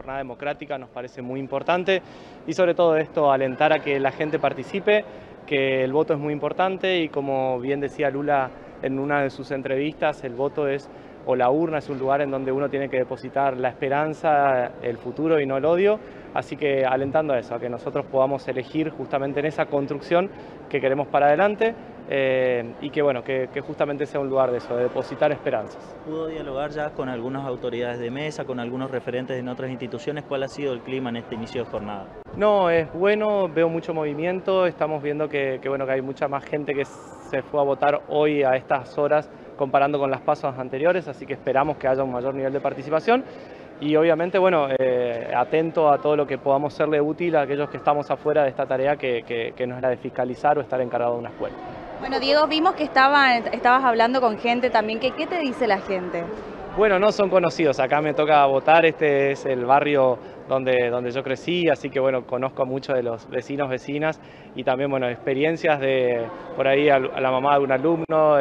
jornada democrática nos parece muy importante y sobre todo esto alentar a que la gente participe, que el voto es muy importante y como bien decía Lula en una de sus entrevistas, el voto es o la urna es un lugar en donde uno tiene que depositar la esperanza, el futuro y no el odio. Así que alentando a eso, a que nosotros podamos elegir justamente en esa construcción que queremos para adelante eh, y que bueno, que, justamente sea un lugar de eso, de depositar esperanzas. ¿Pudo dialogar ya con algunas autoridades de mesa, con algunos referentes en otras instituciones? ¿Cuál ha sido el clima en este inicio de jornada? No, es bueno, veo mucho movimiento, estamos viendo que, que bueno, que hay mucha más gente que se fue a votar hoy a estas horas comparando con las pasos anteriores, así que esperamos que haya un mayor nivel de participación y obviamente, bueno, eh, atento a todo lo que podamos serle útil a aquellos que estamos afuera de esta tarea que, que, no es la de fiscalizar o estar encargado de una escuela. Bueno, Diego, vimos que estabas hablando con gente también, ¿qué te dice la gente? Bueno, no son conocidos, acá me toca votar, este es el barrio donde, donde yo crecí, así que bueno, conozco mucho de los vecinos, vecinas y también bueno, experiencias de por ahí a, la mamá de un alumno,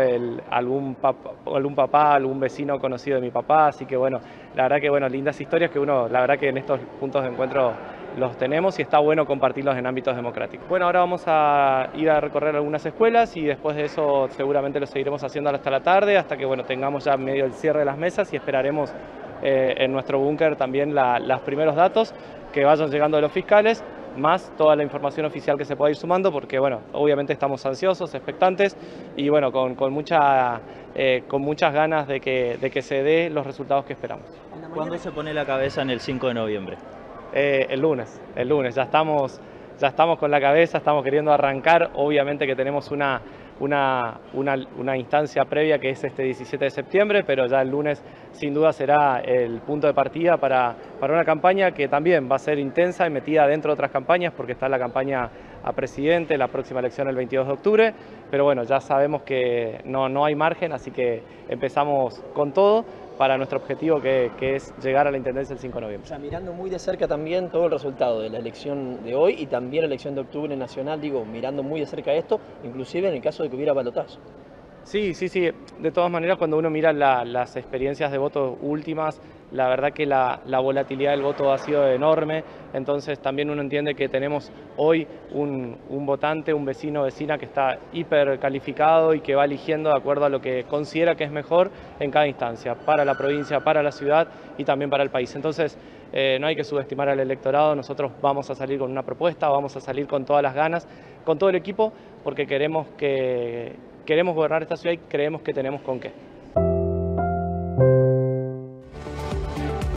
algún, papá, algún papá, algún vecino conocido de mi papá, así que bueno, la verdad que bueno, lindas historias que uno, la verdad que en estos puntos de encuentro los tenemos y está bueno compartirlos en ámbitos democráticos. Bueno, ahora vamos a ir a recorrer algunas escuelas y después de eso seguramente lo seguiremos haciendo hasta la tarde, hasta que bueno, tengamos ya medio el cierre de las mesas y esperaremos eh, en nuestro búnker también los primeros datos que vayan llegando de los fiscales, más toda la información oficial que se pueda ir sumando, porque bueno, obviamente estamos ansiosos, expectantes y bueno, con, con, mucha, eh, con muchas ganas de que, de que se dé los resultados que esperamos. ¿Cuándo se pone la cabeza en el 5 de noviembre? Eh, el lunes, el lunes, ya estamos, ya estamos con la cabeza, estamos queriendo arrancar, obviamente que tenemos una una, una, instancia previa que es este 17 de septiembre, pero ya el lunes sin duda será el punto de partida para, para una campaña que también va a ser intensa y metida dentro de otras campañas, porque está la campaña a presidente, la próxima elección el 22 de octubre, pero bueno, ya sabemos que no, no hay margen, así que empezamos con todo para nuestro objetivo que, es llegar a la Intendencia el 5 de noviembre. O sea, mirando muy de cerca también todo el resultado de la elección de hoy y también la elección de octubre nacional, digo, mirando muy de cerca esto, inclusive en el caso de que hubiera balotaje. Sí, sí, sí. De todas maneras, cuando uno mira las experiencias de votos últimas, la verdad que la, volatilidad del voto ha sido enorme, entonces también uno entiende que tenemos hoy un, votante, un vecino vecina que está hiper calificado y que va eligiendo de acuerdo a lo que considera que es mejor en cada instancia, para la provincia, para la ciudad y también para el país. Entonces, eh, no hay que subestimar al electorado, nosotros vamos a salir con una propuesta, vamos a salir con todas las ganas, con todo el equipo, porque queremos que queremos gobernar esta ciudad y creemos que tenemos con qué.